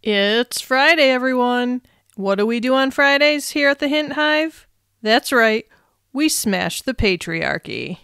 It's Friday, everyone. What do we do on Fridays here at the Hint Hive? That's right, we smash the patriarchy.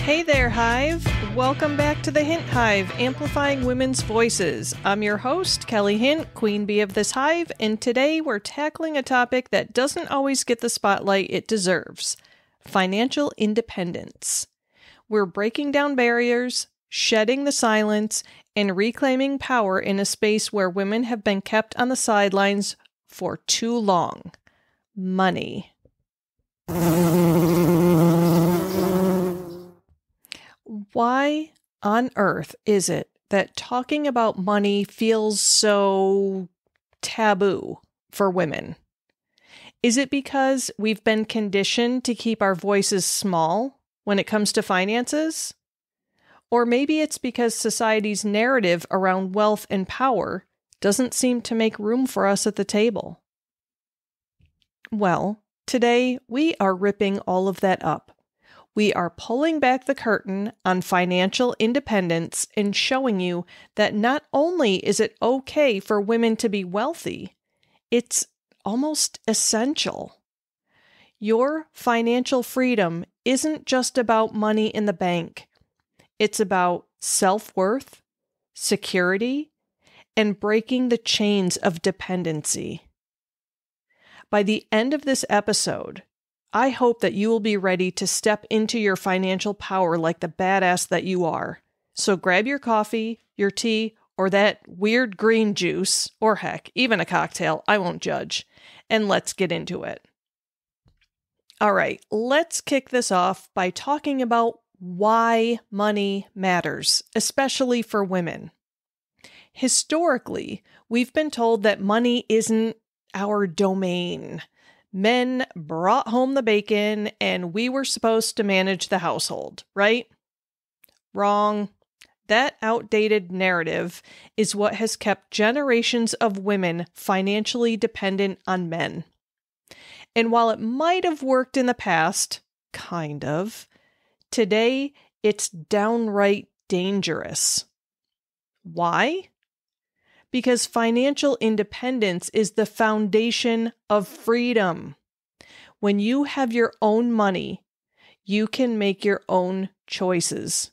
Hey there, Hive. Welcome back to the Hint Hive, amplifying women's voices. I'm your host, Kelly Hint, Queen Bee of this hive, and today we're tackling a topic that doesn't always get the spotlight it deserves financial independence. We're breaking down barriers, shedding the silence, and reclaiming power in a space where women have been kept on the sidelines for too long money. Why on earth is it that talking about money feels so taboo for women? Is it because we've been conditioned to keep our voices small when it comes to finances? Or maybe it's because society's narrative around wealth and power doesn't seem to make room for us at the table. Well, today we are ripping all of that up we are pulling back the curtain on financial independence and showing you that not only is it okay for women to be wealthy, it's almost essential. Your financial freedom isn't just about money in the bank, it's about self worth, security, and breaking the chains of dependency. By the end of this episode, I hope that you will be ready to step into your financial power like the badass that you are. So grab your coffee, your tea, or that weird green juice, or heck, even a cocktail, I won't judge, and let's get into it. All right, let's kick this off by talking about why money matters, especially for women. Historically, we've been told that money isn't our domain. Men brought home the bacon and we were supposed to manage the household, right? Wrong. That outdated narrative is what has kept generations of women financially dependent on men. And while it might have worked in the past, kind of, today it's downright dangerous. Why? Because financial independence is the foundation of freedom. When you have your own money, you can make your own choices.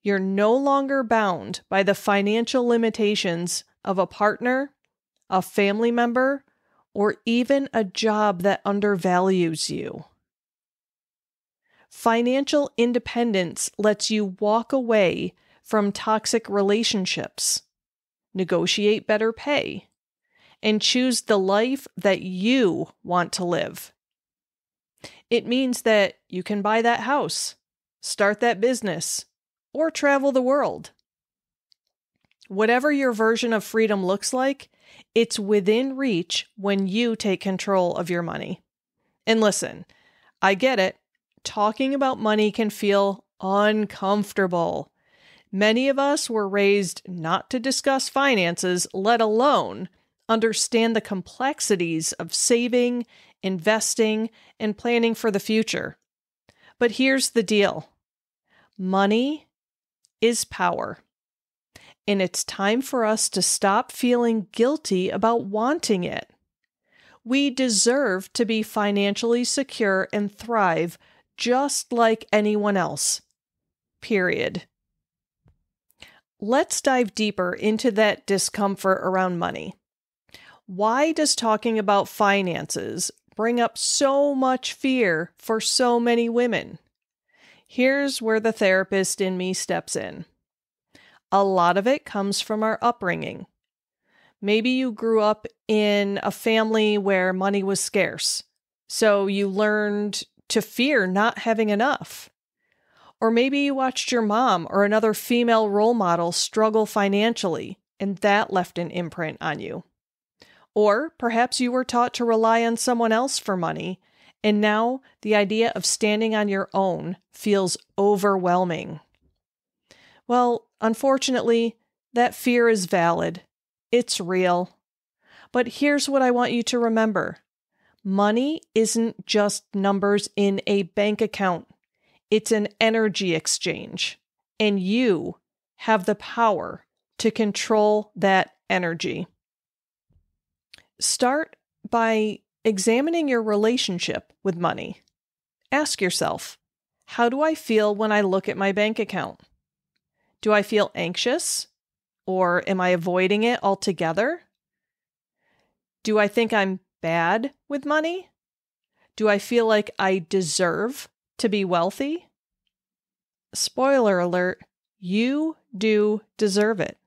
You're no longer bound by the financial limitations of a partner, a family member, or even a job that undervalues you. Financial independence lets you walk away from toxic relationships negotiate better pay, and choose the life that you want to live. It means that you can buy that house, start that business, or travel the world. Whatever your version of freedom looks like, it's within reach when you take control of your money. And listen, I get it. Talking about money can feel uncomfortable. Many of us were raised not to discuss finances, let alone understand the complexities of saving, investing, and planning for the future. But here's the deal money is power. And it's time for us to stop feeling guilty about wanting it. We deserve to be financially secure and thrive just like anyone else. Period. Let's dive deeper into that discomfort around money. Why does talking about finances bring up so much fear for so many women? Here's where the therapist in me steps in. A lot of it comes from our upbringing. Maybe you grew up in a family where money was scarce, so you learned to fear not having enough. Or maybe you watched your mom or another female role model struggle financially, and that left an imprint on you. Or perhaps you were taught to rely on someone else for money, and now the idea of standing on your own feels overwhelming. Well, unfortunately, that fear is valid. It's real. But here's what I want you to remember money isn't just numbers in a bank account, it's an energy exchange. And you have the power to control that energy. Start by examining your relationship with money. Ask yourself, how do I feel when I look at my bank account? Do I feel anxious? Or am I avoiding it altogether? Do I think I'm bad with money? Do I feel like I deserve to be wealthy? Spoiler alert, you do deserve it.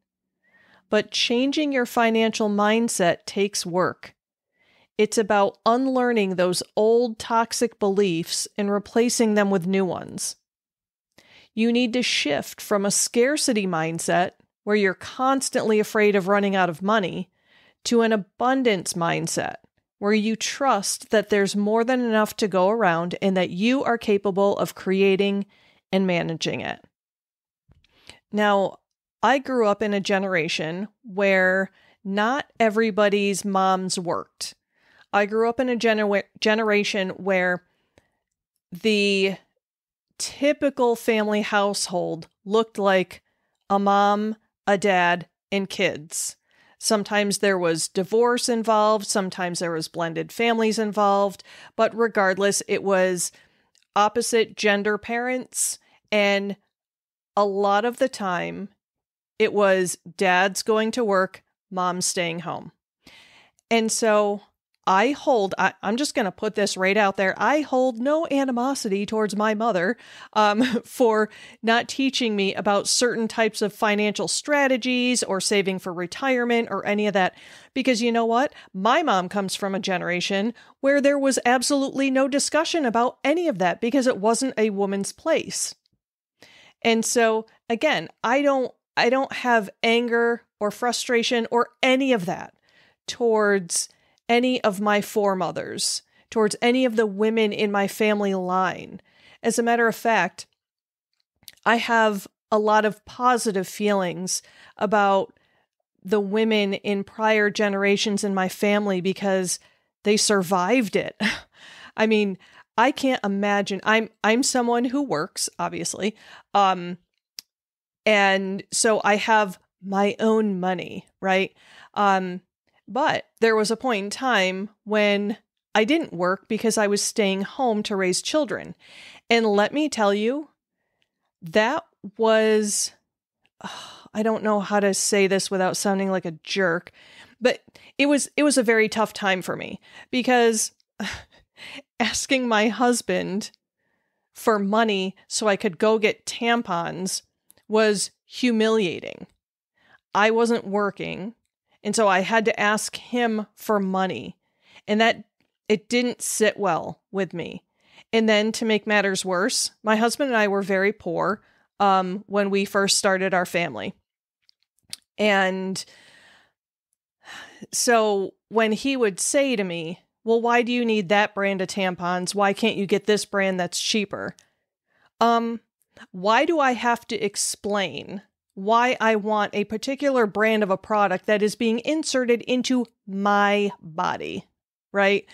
But changing your financial mindset takes work. It's about unlearning those old toxic beliefs and replacing them with new ones. You need to shift from a scarcity mindset where you're constantly afraid of running out of money to an abundance mindset where you trust that there's more than enough to go around and that you are capable of creating and managing it. Now, I grew up in a generation where not everybody's moms worked. I grew up in a gener- generation where the typical family household looked like a mom, a dad, and kids. Sometimes there was divorce involved, sometimes there was blended families involved, but regardless, it was opposite gender parents. And a lot of the time, it was dad's going to work, mom's staying home. And so I hold, I, am just going to put this right out there. I hold no animosity towards my mother um, for not teaching me about certain types of financial strategies or saving for retirement or any of that. Because you know what? My mom comes from a generation where there was absolutely no discussion about any of that because it wasn't a woman's place. And so, again, I don't. I don't have anger or frustration or any of that towards any of my foremothers, towards any of the women in my family line. As a matter of fact, I have a lot of positive feelings about the women in prior generations in my family because they survived it. I mean, I can't imagine. I'm I'm someone who works, obviously. Um and so I have my own money, right? Um but there was a point in time when I didn't work because I was staying home to raise children. And let me tell you, that was, oh, I don't know how to say this without sounding like a jerk, but it was it was a very tough time for me because asking my husband for money so I could go get tampons was humiliating. I wasn't working. And so I had to ask him for money. And that it didn't sit well with me. And then to make matters worse, my husband and I were very poor um, when we first started our family. And so when he would say to me, Well, why do you need that brand of tampons? Why can't you get this brand that's cheaper? Um, why do I have to explain why I want a particular brand of a product that is being inserted into my body, right?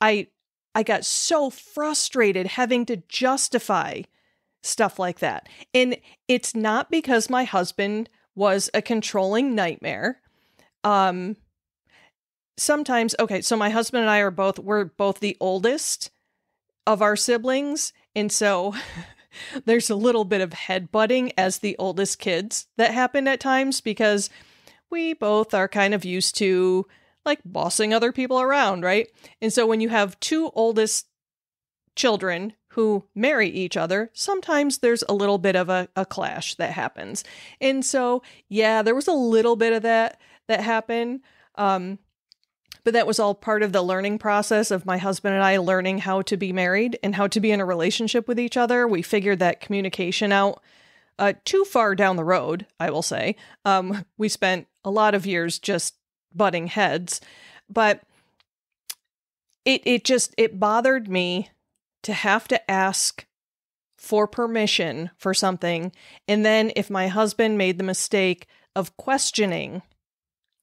I I got so frustrated having to justify stuff like that. And it's not because my husband was a controlling nightmare. Um sometimes okay, so my husband and I are both we're both the oldest of our siblings, and so there's a little bit of headbutting as the oldest kids that happen at times because we both are kind of used to like bossing other people around, right? And so when you have two oldest children who marry each other, sometimes there's a little bit of a, a clash that happens. And so, yeah, there was a little bit of that that happened. Um, but that was all part of the learning process of my husband and I learning how to be married and how to be in a relationship with each other. We figured that communication out uh, too far down the road, I will say. Um, we spent a lot of years just butting heads, but it it just it bothered me to have to ask for permission for something and then if my husband made the mistake of questioning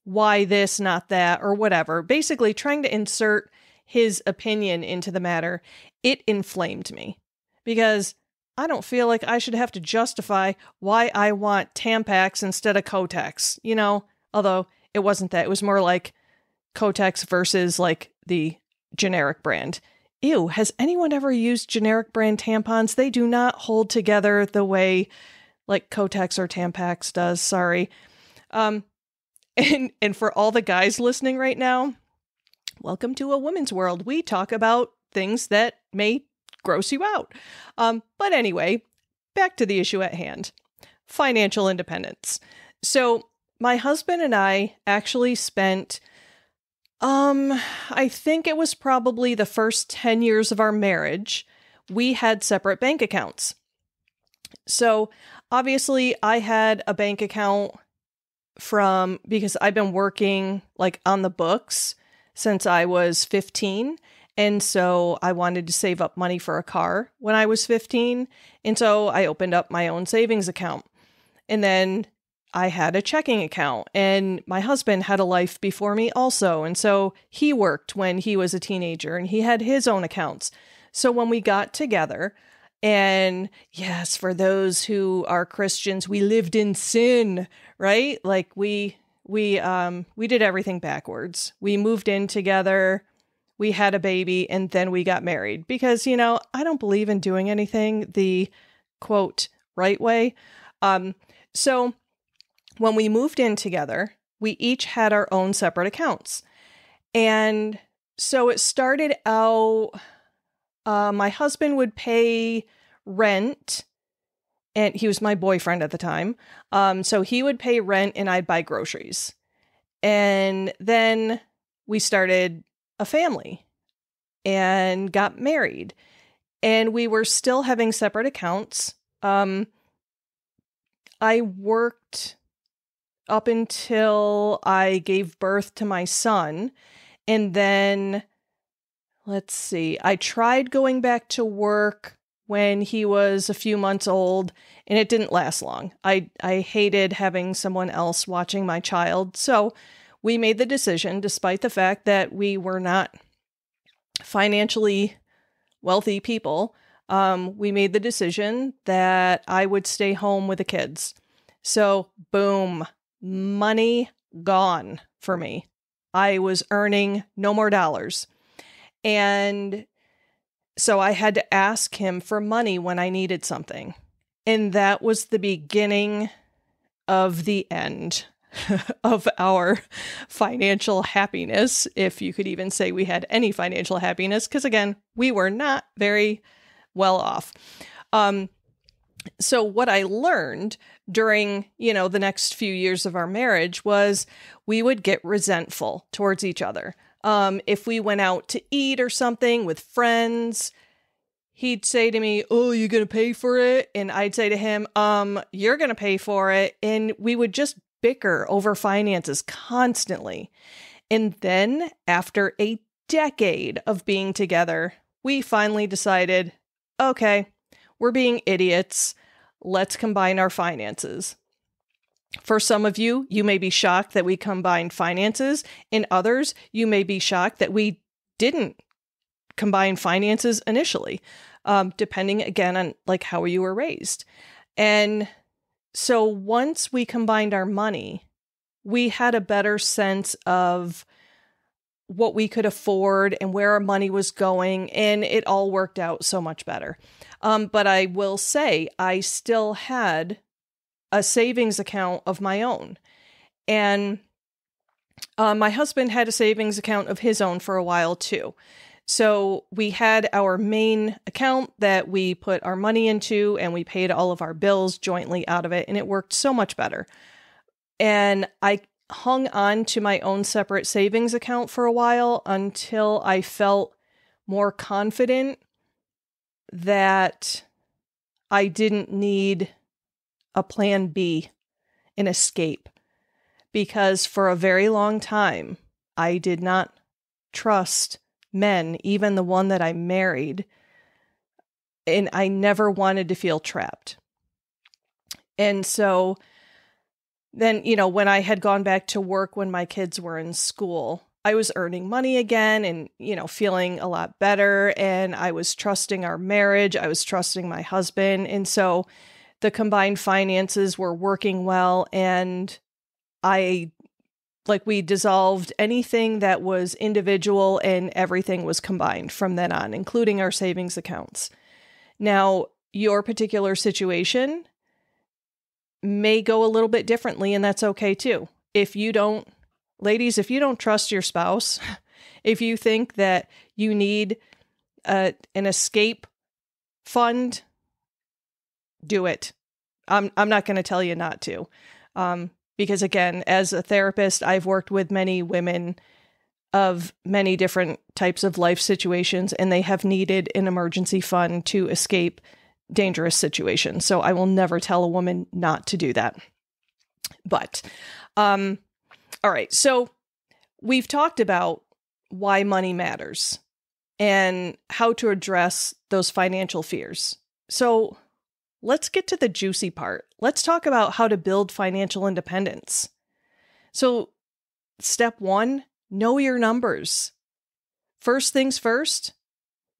why this, not that, or whatever. Basically, trying to insert his opinion into the matter, it inflamed me because I don't feel like I should have to justify why I want Tampax instead of Kotex, you know? Although it wasn't that. It was more like Kotex versus like the generic brand. Ew, has anyone ever used generic brand tampons? They do not hold together the way like Kotex or Tampax does. Sorry. Um and and for all the guys listening right now, welcome to a woman's world. We talk about things that may gross you out. Um, but anyway, back to the issue at hand financial independence. So, my husband and I actually spent um I think it was probably the first 10 years of our marriage we had separate bank accounts. So, obviously I had a bank account from because I've been working like on the books since I was 15 and so I wanted to save up money for a car when I was 15. And so I opened up my own savings account. And then I had a checking account. And my husband had a life before me also. And so he worked when he was a teenager and he had his own accounts. So when we got together, and yes, for those who are Christians, we lived in sin, right? Like we we um we did everything backwards. We moved in together we had a baby, and then we got married because, you know, I don't believe in doing anything the quote right way. Um, so when we moved in together, we each had our own separate accounts. And so it started out, uh, my husband would pay rent and he was my boyfriend at the time. Um, so he would pay rent and I'd buy groceries. And then we started a family and got married. And we were still having separate accounts. Um, I worked up until I gave birth to my son. And then, let's see, I tried going back to work when he was a few months old and it didn't last long. I, I hated having someone else watching my child. So we made the decision, despite the fact that we were not financially wealthy people, um, we made the decision that I would stay home with the kids. So, boom, money gone for me. I was earning no more dollars. And so I had to ask him for money when I needed something. And that was the beginning of the end of our financial happiness, if you could even say we had any financial happiness, because again, we were not very well off. Um, so what I learned during, you know, the next few years of our marriage was we would get resentful towards each other. Um, if we went out to eat or something with friends, he'd say to me, "Oh, you're going to pay for it?" And I'd say to him, "Um, you're going to pay for it." And we would just bicker over finances constantly. And then, after a decade of being together, we finally decided okay, we're being idiots. Let's combine our finances. For some of you, you may be shocked that we combined finances. In others, you may be shocked that we didn't combine finances initially, um, depending again on like how you were raised. And so once we combined our money, we had a better sense of what we could afford and where our money was going, and it all worked out so much better. Um, but I will say, I still had a savings account of my own. And uh, my husband had a savings account of his own for a while too. So we had our main account that we put our money into and we paid all of our bills jointly out of it, and it worked so much better. And I hung on to my own separate savings account for a while until I felt more confident that I didn't need a plan B, an escape. Because for a very long time, I did not trust men, even the one that I married. And I never wanted to feel trapped. And so then, you know, when I had gone back to work when my kids were in school, I was earning money again and, you know, feeling a lot better. And I was trusting our marriage. I was trusting my husband. And so the combined finances were working well. And I, like, we dissolved anything that was individual and everything was combined from then on, including our savings accounts. Now, your particular situation may go a little bit differently, and that's okay too. If you don't ladies, if you don't trust your spouse, if you think that you need a, an escape fund, do it. I'm I'm not going to tell you not to, um, because again, as a therapist, I've worked with many women of many different types of life situations, and they have needed an emergency fund to escape dangerous situations. So I will never tell a woman not to do that. But um, all right. So we've talked about why money matters and how to address those financial fears. So let's get to the juicy part. Let's talk about how to build financial independence. So, step one know your numbers. First things first,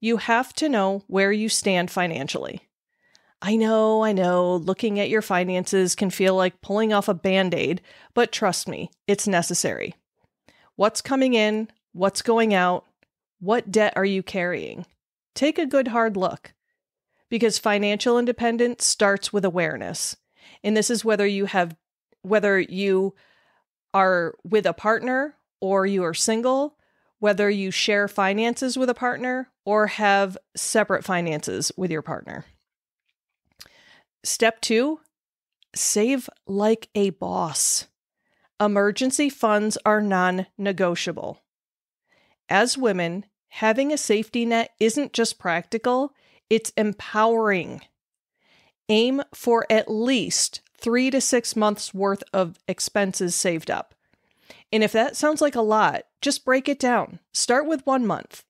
you have to know where you stand financially. I know, I know, looking at your finances can feel like pulling off a band aid, but trust me, it's necessary. What's coming in? What's going out? What debt are you carrying? Take a good hard look. Because financial independence starts with awareness. And this is whether you have whether you are with a partner or you are single, whether you share finances with a partner or have separate finances with your partner. Step two save like a boss. Emergency funds are non negotiable. As women, having a safety net isn't just practical, it's empowering. Aim for at least three to six months worth of expenses saved up. And if that sounds like a lot, just break it down. Start with one month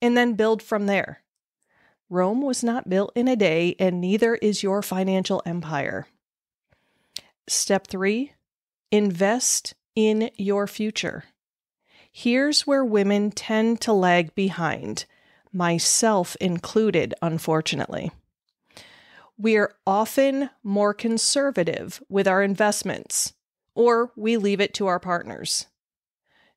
and then build from there. Rome was not built in a day, and neither is your financial empire. Step three invest in your future. Here's where women tend to lag behind, myself included, unfortunately. We're often more conservative with our investments, or we leave it to our partners.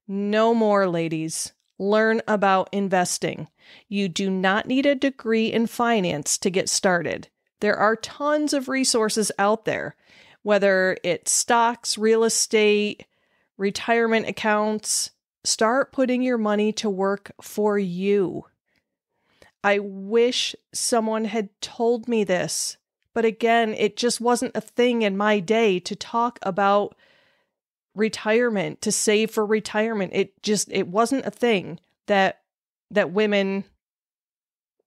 No more, ladies. Learn about investing. You do not need a degree in finance to get started. There are tons of resources out there, whether it's stocks, real estate, retirement accounts. Start putting your money to work for you. I wish someone had told me this, but again, it just wasn't a thing in my day to talk about retirement to save for retirement. It just it wasn't a thing that that women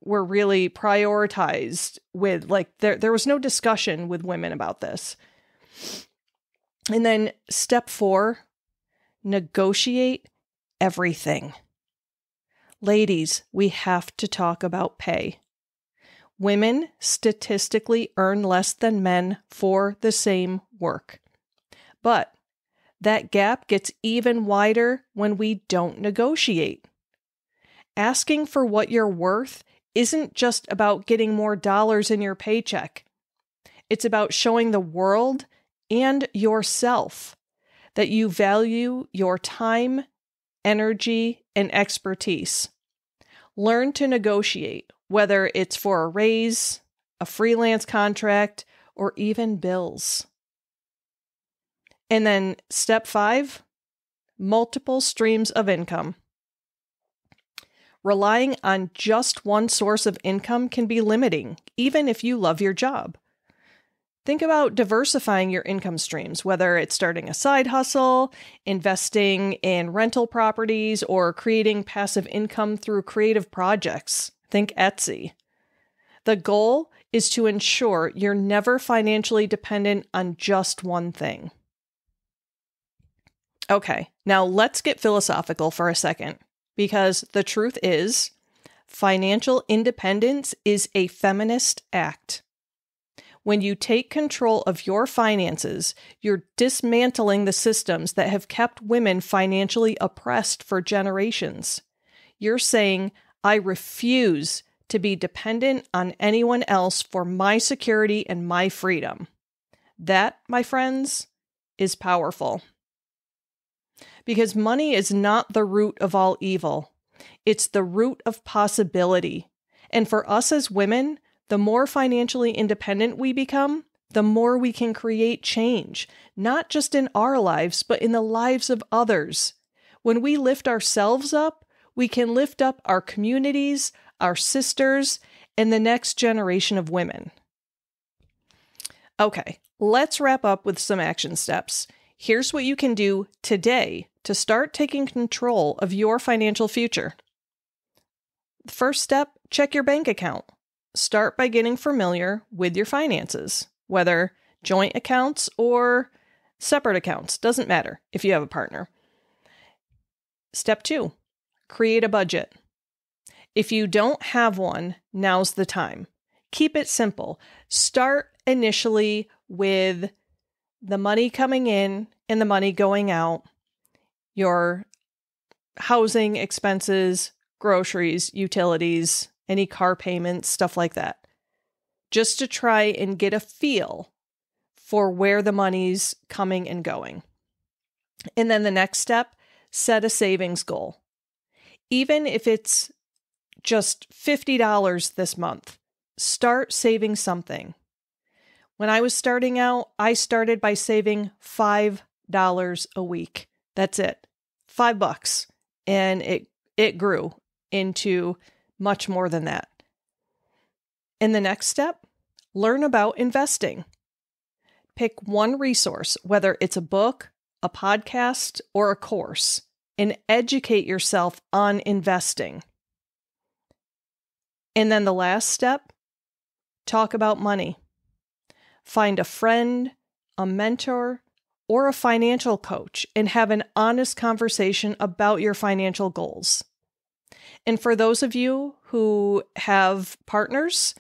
were really prioritized with like there there was no discussion with women about this. And then step 4 negotiate everything ladies we have to talk about pay women statistically earn less than men for the same work but that gap gets even wider when we don't negotiate. Asking for what you're worth isn't just about getting more dollars in your paycheck. It's about showing the world and yourself that you value your time, energy, and expertise. Learn to negotiate, whether it's for a raise, a freelance contract, or even bills. And then step five multiple streams of income. Relying on just one source of income can be limiting, even if you love your job. Think about diversifying your income streams, whether it's starting a side hustle, investing in rental properties, or creating passive income through creative projects. Think Etsy. The goal is to ensure you're never financially dependent on just one thing. Okay, now let's get philosophical for a second because the truth is, financial independence is a feminist act. When you take control of your finances, you're dismantling the systems that have kept women financially oppressed for generations. You're saying, I refuse to be dependent on anyone else for my security and my freedom. That, my friends, is powerful. Because money is not the root of all evil, it's the root of possibility. And for us as women, the more financially independent we become, the more we can create change, not just in our lives, but in the lives of others. When we lift ourselves up, we can lift up our communities, our sisters, and the next generation of women. Okay, let's wrap up with some action steps. Here's what you can do today to start taking control of your financial future. First step check your bank account. Start by getting familiar with your finances, whether joint accounts or separate accounts, doesn't matter if you have a partner. Step two, create a budget. If you don't have one, now's the time. Keep it simple. Start initially with the money coming in and the money going out, your housing expenses, groceries, utilities, any car payments, stuff like that, just to try and get a feel for where the money's coming and going. And then the next step, set a savings goal. Even if it's just $50 this month, start saving something. When I was starting out, I started by saving $5 a week. That's it. 5 bucks. And it it grew into much more than that. In the next step, learn about investing. Pick one resource, whether it's a book, a podcast, or a course, and educate yourself on investing. And then the last step, talk about money. Find a friend, a mentor, or a financial coach and have an honest conversation about your financial goals. And for those of you who have partners,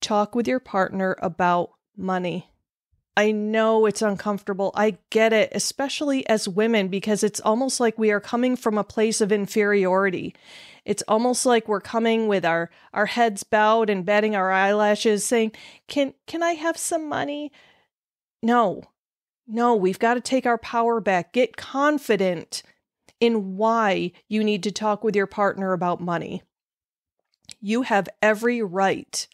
talk with your partner about money. I know it's uncomfortable. I get it, especially as women, because it's almost like we are coming from a place of inferiority. It's almost like we're coming with our, our heads bowed and batting our eyelashes, saying, Can can I have some money? No. No, we've got to take our power back. Get confident in why you need to talk with your partner about money. You have every right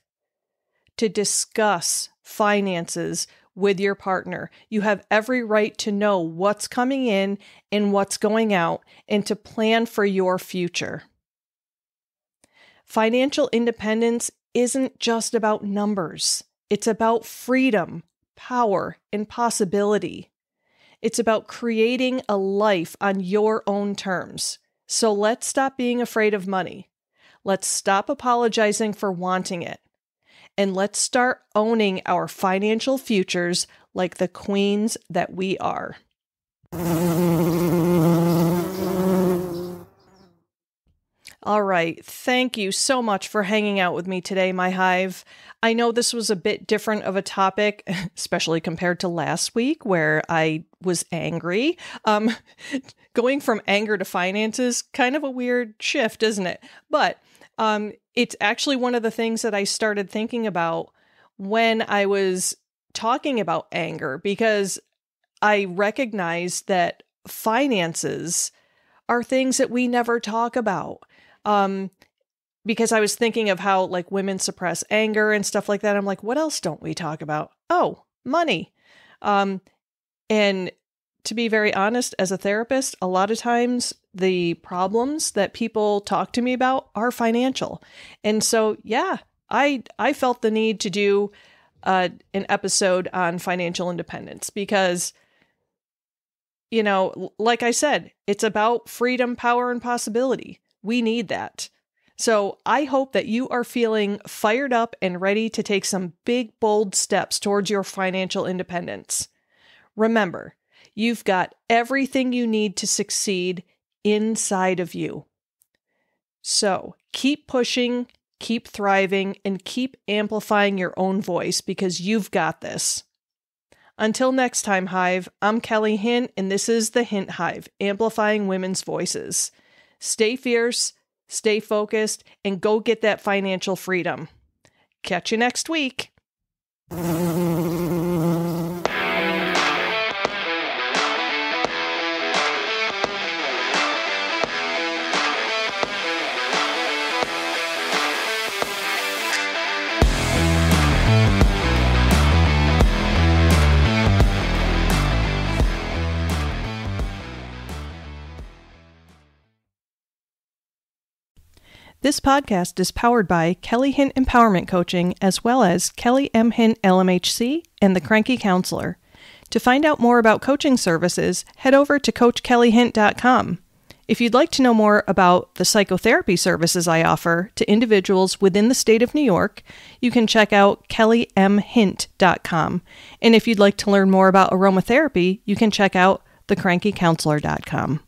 to discuss finances with your partner. You have every right to know what's coming in and what's going out and to plan for your future. Financial independence isn't just about numbers, it's about freedom, power, and possibility. It's about creating a life on your own terms. So let's stop being afraid of money. Let's stop apologizing for wanting it. And let's start owning our financial futures like the queens that we are. All right. Thank you so much for hanging out with me today, my hive. I know this was a bit different of a topic, especially compared to last week where I was angry. Um, going from anger to finances, kind of a weird shift, isn't it? But um, it's actually one of the things that I started thinking about when I was talking about anger because I recognize that finances are things that we never talk about. Um, because I was thinking of how like women suppress anger and stuff like that. I'm like, what else don't we talk about? Oh, money. Um, and to be very honest, as a therapist, a lot of times the problems that people talk to me about are financial. And so, yeah, I I felt the need to do uh, an episode on financial independence because you know, like I said, it's about freedom, power and possibility. We need that. So, I hope that you are feeling fired up and ready to take some big bold steps towards your financial independence. Remember, You've got everything you need to succeed inside of you. So keep pushing keep thriving, and keep amplifying your own voice because you've got this. Until next time, Hive, I'm Kelly Hint, and this is the Hint Hive, amplifying women's voices. Stay fierce, stay focused, and go get that financial freedom. Catch you next week. This podcast is powered by Kelly Hint Empowerment Coaching as well as Kelly M. Hint LMHC and The Cranky Counselor. To find out more about coaching services, head over to CoachKellyHint.com. If you'd like to know more about the psychotherapy services I offer to individuals within the state of New York, you can check out kellymhint.com. And if you'd like to learn more about aromatherapy, you can check out thecrankycounselor.com.